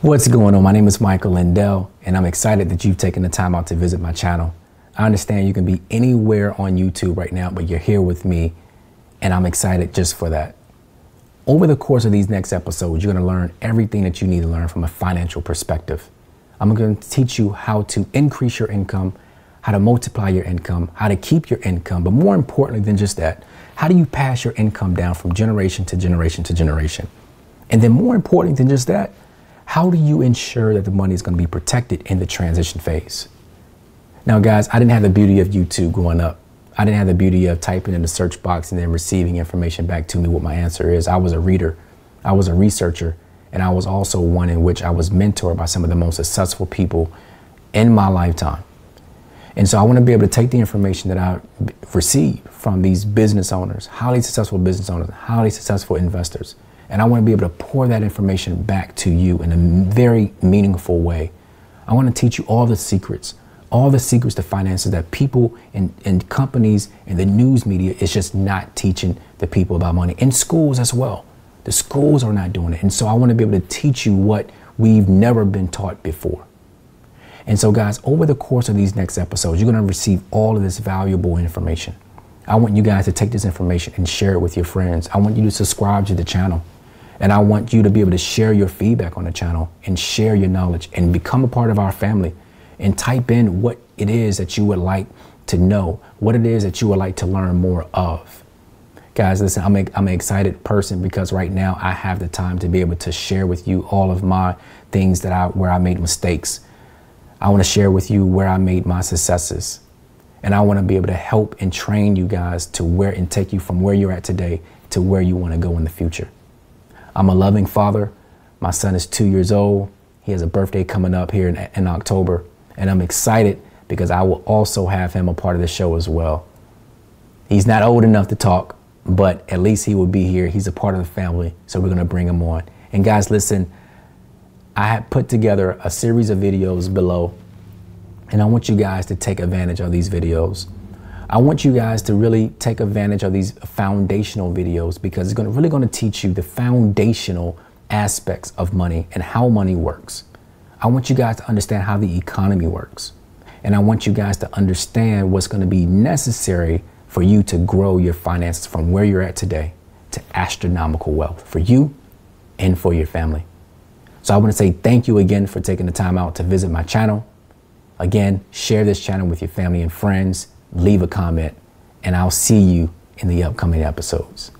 What's going on? My name is Michael Lindell, and I'm excited that you've taken the time out to visit my channel. I understand you can be anywhere on YouTube right now, but you're here with me, and I'm excited just for that. Over the course of these next episodes, you're going to learn everything that you need to learn from a financial perspective. I'm going to teach you how to increase your income, how to multiply your income, how to keep your income, but more importantly than just that, how do you pass your income down from generation to generation to generation? And then more importantly than just that, how do you ensure that the money is going to be protected in the transition phase? Now, guys, I didn't have the beauty of YouTube growing up. I didn't have the beauty of typing in the search box and then receiving information back to me what my answer is. I was a reader, I was a researcher, and I was also one in which I was mentored by some of the most successful people in my lifetime. And so I want to be able to take the information that I receive from these business owners, highly successful business owners, highly successful investors, and I want to be able to pour that information back to you in a very meaningful way. I want to teach you all the secrets, all the secrets to finances that people and, and companies and the news media is just not teaching the people about money. In schools as well. The schools are not doing it. And so I want to be able to teach you what we've never been taught before. And so, guys, over the course of these next episodes, you're going to receive all of this valuable information. I want you guys to take this information and share it with your friends. I want you to subscribe to the channel. And I want you to be able to share your feedback on the channel and share your knowledge and become a part of our family and type in what it is that you would like to know, what it is that you would like to learn more of. Guys, listen, I'm, a, I'm an excited person because right now I have the time to be able to share with you all of my things that I, where I made mistakes. I want to share with you where I made my successes. And I want to be able to help and train you guys to where and take you from where you're at today to where you want to go in the future. I'm a loving father. My son is two years old. He has a birthday coming up here in, in October. And I'm excited because I will also have him a part of the show as well. He's not old enough to talk, but at least he will be here. He's a part of the family, so we're going to bring him on. And guys, listen, I have put together a series of videos below, and I want you guys to take advantage of these videos. I want you guys to really take advantage of these foundational videos because it's to really going to teach you the foundational aspects of money and how money works. I want you guys to understand how the economy works. And I want you guys to understand what's going to be necessary for you to grow your finances from where you're at today to astronomical wealth for you and for your family. So I want to say thank you again for taking the time out to visit my channel. Again, share this channel with your family and friends leave a comment, and I'll see you in the upcoming episodes.